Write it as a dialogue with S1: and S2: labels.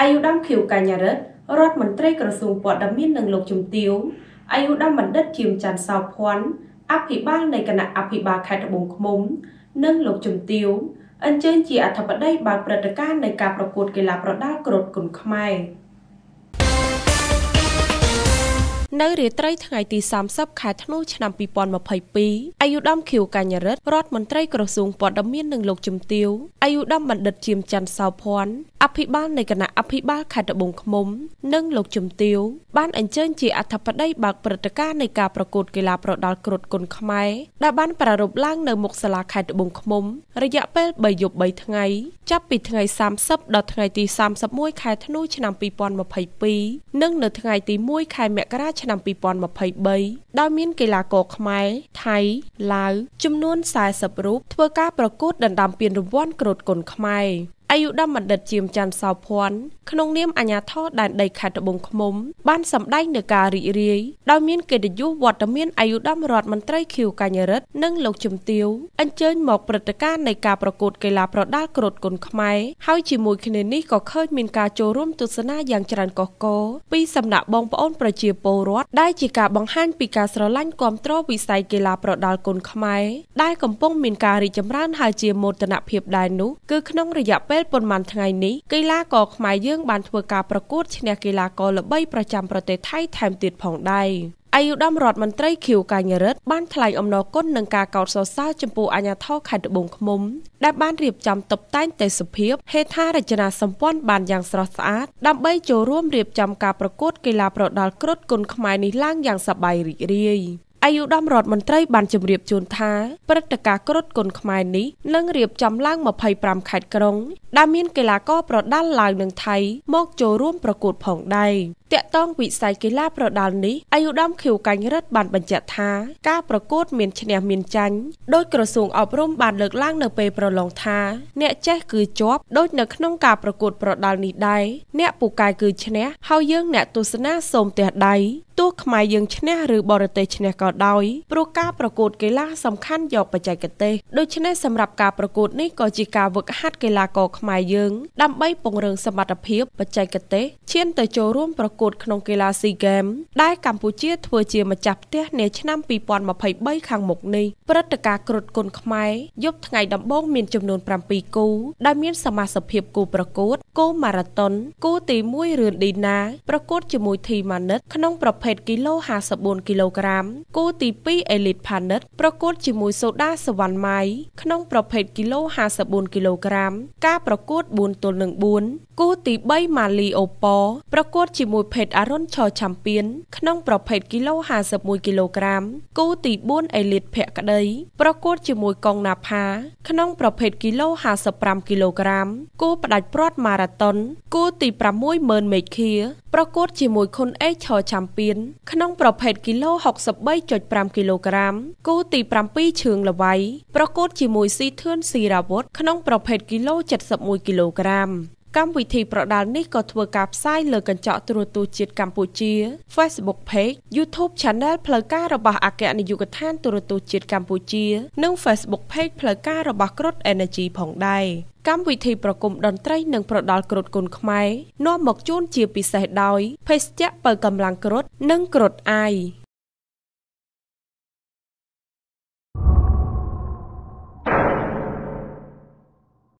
S1: អាយុដំខៀវកញ្ញារិទ្ធរដ្ឋមន្ត្រីក្រសួងព័ត៌មាននិងលោកជំទាវអាយុដំបណ្ឌិតជាមច័ន្ទសោភ័ណ្ឌអភិបាលនៃគណៈអភិបាលខេត្តត្បូងឃ្មុំ និងលោកជំទាវអញ្ជើញជាអធិបតីបើកព្រឹត្តិការណ៍នៃការប្រកួតកីឡាប្រដាល់គ្រុឌគុនខ្មែរ នៅរាត្រីថ្ងៃទី30ខែធ្នូឆ្នាំ2022អាយុដំខៀវកញ្ញរិទ្ធរដ្ឋមន្ត្រីក្រសួងព័ត៌មាននិងលោកជំទាវអាយុដំបណ្ឌិតជាមច័ន្ទសោភ័ណ្ឌអភិបាលនៃគណៈអភិបាលខេត្តត្បូងឃ្មុំ និងលោកជំទាវបានអញ្ជើញជាអធិបតីបើកព្រឹត្តិការណ៍នៃការប្រកួតកីឡាប្រដាល់គ្រុឌគុនខ្មែរដែលបានប្រារព្ធឡើងនៅមុខសាលាខេត្តត្បូងឃ្មុំ រយៈពេល3យប់3ថ្ងៃ ចាប់ពីថ្ងៃ30ដល់ថ្ងៃទី31ខែធ្នូឆ្នាំ2022និងនៅថ្ងៃទី1ខែមករាឆ្នាំ2023ដោយមានកីឡាករខ្មែរថៃឡាវចំនួន40រូបធ្វើការប្រកួតដណ្ដើមពានរង្វាន់គ្រុឌគុនខ្មែរ អាយុដំបណ្ឌិតជាមច័ន្ទសោភ័ណ្ឌក្នុងនាមអាជ្ញាធរដែនដីខេត្តត្បូងឃ្មុំ បានសម្ដែងនៅការរីករាយដោយមានកិត្តិយសវត្តមានអាយុដំរដ្ឋមន្ត្រីខៀវកញ្ញរិទ្ធនិងលោកជំទាវអញ្ជើញមកព្រឹត្តិការណ៍នៃការប្រកួតកីឡាប្រដាល់គ្រុឌគុនខ្មែរហើយជាមួយគ្នានេះក៏ឃើញមានការចូលរួមទស្សនាយ៉ាងច្រើនកុះករពីសំណាក់បងប្អូនប្រជាពលរដ្ឋដែលជាការបង្ហាញពីការស្រឡាញ់គាំទ្រវិស័យកីឡាប្រដាល់គុនខ្មែរដែលកំពុងមានការរីកចម្រើនហើយជាមោទនភាពដែរនោះគឺក្នុងរយៈពេលប៉ុន្មានថ្ងៃនេះកីឡាករខ្មែរយើងបានធ្វើការប្រកួតឈ្នះកីឡាករល្បីប្រចាំប្រទេសថៃថែមទៀតផងដែរអាយុដំរដ្ឋមន្ត្រីខៀវកញ្ញរិទ្ធបានថ្លែងអំណរគុណនឹងការកោតសរសើរចំពោះអាជ្ញាធរខេត្តត្បូងឃ្មុំដែលបានរៀបចំតុបតែងទេសភាពហេដ្ឋារចនាសម្ព័ន្ធបានយ៉ាងស្រស់ស្អាតដើម្បីចូលរួមរៀបចំការប្រកួតកីឡាប្រដាល់គ្រុឌគុនខ្មែរនេះឡើងយ៉ាងសប្បាយរីករាយ អាយុដំរដ្ឋមន្ត្រីបានជម្រាបជូនថាព្រឹត្តិការណ៍គ្រុឌគុនខ្មែរនេះនឹងរៀបចំឡើង25ខេត្តក្រុងដែលមានកីឡាករប្រដាល់ឡើងនឹងថៃមកចូលរួមប្រកួតផងដែរ តាក់ទងវិស័យកីឡាប្រដាល់នេះអាយុដំខៀវកញ្ញរិទ្ធបានបញ្ជាក់ថាការប្រកួតមានឈ្នះមានចាញ់ដោយក្រសួងអប់រំបានលើកឡើងនៅពេលប្រឡងថាអ្នកចេះគឺជាប់ដូចនៅក្នុងការប្រកួតប្រដាល់នេះដែរអ្នកពូកែគឺឈ្នះហើយយើងអ្នកទស្សនាសូមទះដៃទោះខ្មែរយើងឈ្នះឬបរទេសឈ្នះក៏ដោយព្រោះការប្រកួតកីឡាសំខាន់យកបច្ចេកទេសដូច្នេះសម្រាប់ការប្រកួតនេះក៏ជាការវឹកហាត់កីឡាករខ្មែរយើងដើម្បីពង្រឹងសមត្ថភាពបច្ចេកទេសឈានទៅចូលរួមប្រកួតក្នុងកីឡាស៊ីហ្គេមដែលកម្ពុជាធ្វើជាម្ចាស់ផ្ទះនាឆ្នាំ2023ខាងមុខនេះព្រឹត្តិការណ៍គ្រុឌគុនខ្មែរយប់ថ្ងៃដំបូងមានចំនួន7គូដែលមានសមាសភាពគូប្រកួតគូម៉ារ៉ាតុនគូទី1រឿនឌីណាប្រកួតជាមួយធីម៉ានិតក្នុងប្រភេទគីឡូ54គីឡូក្រាមគូទី2អេលីតផានិតប្រកួតជាមួយសូដាសវណ្ណម៉ៃក្នុងប្រភេទគីឡូ54គីឡូក្រាមការប្រកួត4ទល់នឹង4 គូទី3ម៉ាលីអូប៉ប្រកួតជាមួយភេទអរុនឆឆាំពៀនក្នុងប្រភេទគីឡូ51គីឡូក្រាម គូទី4អេលីតភក្តីប្រកួតជាមួយកងណាផាក្នុងប្រភេទគីឡូ55គីឡូក្រាម គូផ្ដាច់ព្រាត់ម៉ារ៉ាតុនគូទី6ម៉ឺនមេឃាប្រកួតជាមួយខុនអេឆឆាំពៀនក្នុងប្រភេទគីឡូ63.5គីឡូក្រាម គូទី7ឈឿងលវៃប្រកួតជាមួយស៊ីធឿនស៊ីរ៉ាវុតក្នុងប្រភេទគីឡូ71គីឡូក្រាម កម្មវិធីប្រដាល់នេះក៏ធ្វើការផ្សាយលើកញ្ចក់ទូរទស្សន៍ជាតិកម្ពុជា Facebook Page YouTube Channel ផ្លូវការរបស់អគ្គនាយកដ្ឋានទូរទស្សន៍ជាតិកម្ពុជា និង Facebook Page ផ្លូវការរបស់គ្រុឌ Energy ផងដែរកម្មវិធីប្រគំតន្ត្រីនិងប្រដាល់គ្រុឌគុនខ្មែរនាំមកជូនជាពិសេសដោយភេសជ្ជៈបើកម្លាំងគ្រុឌនិងគ្រុឌអាយ